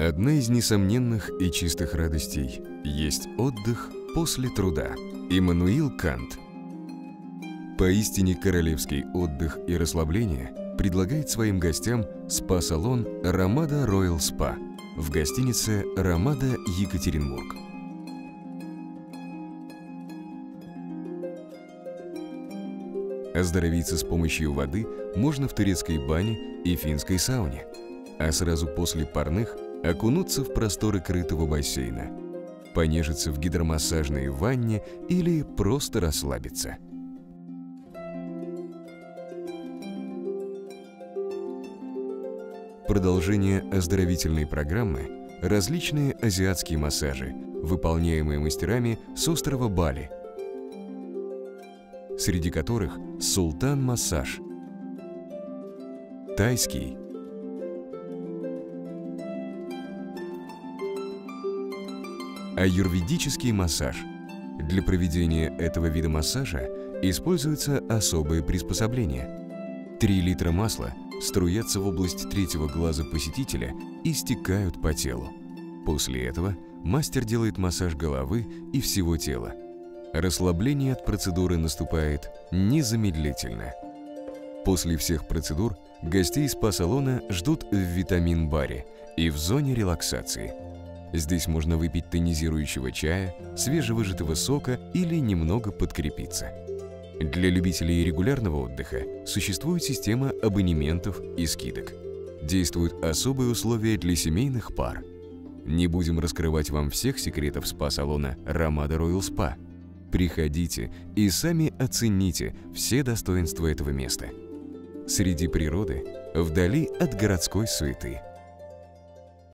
Одна из несомненных и чистых радостей есть отдых после труда. Иммануил Кант. Поистине королевский отдых и расслабление предлагает своим гостям спа-салон «Ромада Роyal Спа» в гостинице «Ромада Екатеринбург». Оздоровиться с помощью воды можно в турецкой бане и финской сауне, а сразу после парных окунуться в просторы крытого бассейна, понежиться в гидромассажной ванне или просто расслабиться. Продолжение оздоровительной программы – различные азиатские массажи, выполняемые мастерами с острова Бали, среди которых султан-массаж, тайский, Аюрведический массаж. Для проведения этого вида массажа используются особые приспособления. 3 литра масла струятся в область третьего глаза посетителя и стекают по телу. После этого мастер делает массаж головы и всего тела. Расслабление от процедуры наступает незамедлительно. После всех процедур гостей спа-салона ждут в витамин-баре и в зоне релаксации – Здесь можно выпить тонизирующего чая, свежевыжатого сока или немного подкрепиться. Для любителей регулярного отдыха существует система абонементов и скидок. Действуют особые условия для семейных пар. Не будем раскрывать вам всех секретов спа-салона «Ромада Royal Spa». Приходите и сами оцените все достоинства этого места. Среди природы, вдали от городской суеты –